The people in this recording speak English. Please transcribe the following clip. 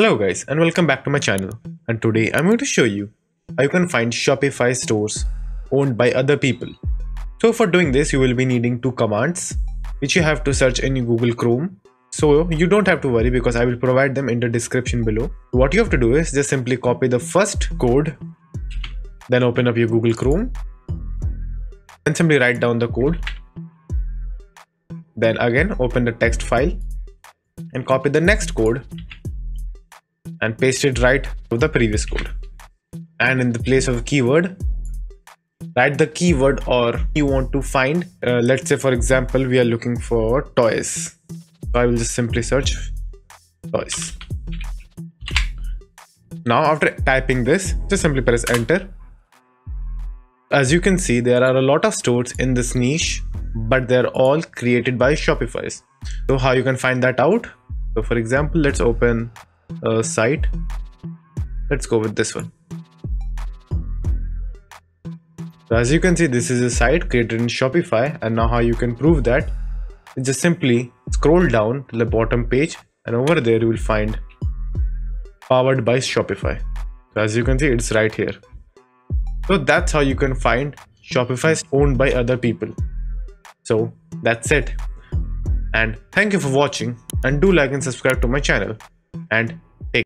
Hello guys and welcome back to my channel and today I'm going to show you how you can find Shopify stores owned by other people. So for doing this you will be needing two commands which you have to search in Google Chrome. So you don't have to worry because I will provide them in the description below. What you have to do is just simply copy the first code then open up your Google Chrome and simply write down the code then again open the text file and copy the next code and paste it right to the previous code. And in the place of keyword, write the keyword or you want to find. Uh, let's say, for example, we are looking for toys. So I will just simply search toys. Now, after typing this, just simply press enter. As you can see, there are a lot of stores in this niche, but they're all created by Shopify. So how you can find that out? So for example, let's open Uh, a site. Let's go with this one. So as you can see, this is a site created in Shopify and now how you can prove that just simply scroll down to the bottom page and over there you will find powered by Shopify. So as you can see, it's right here. So that's how you can find Shopify owned by other people. So that's it. And thank you for watching and do like and subscribe to my channel and